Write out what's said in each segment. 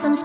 sun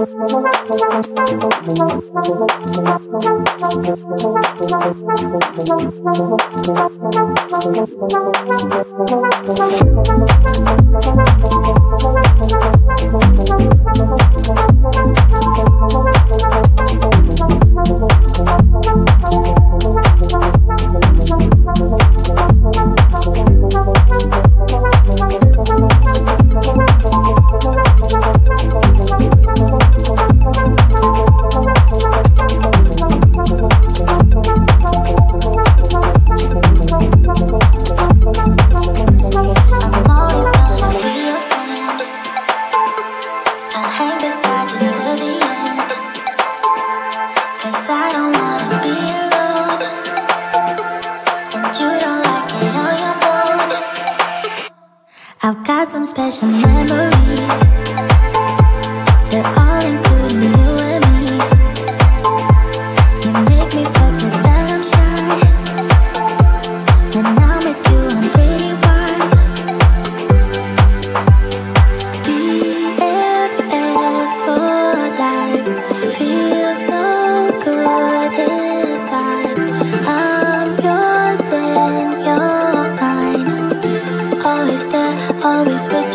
always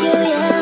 you, yeah.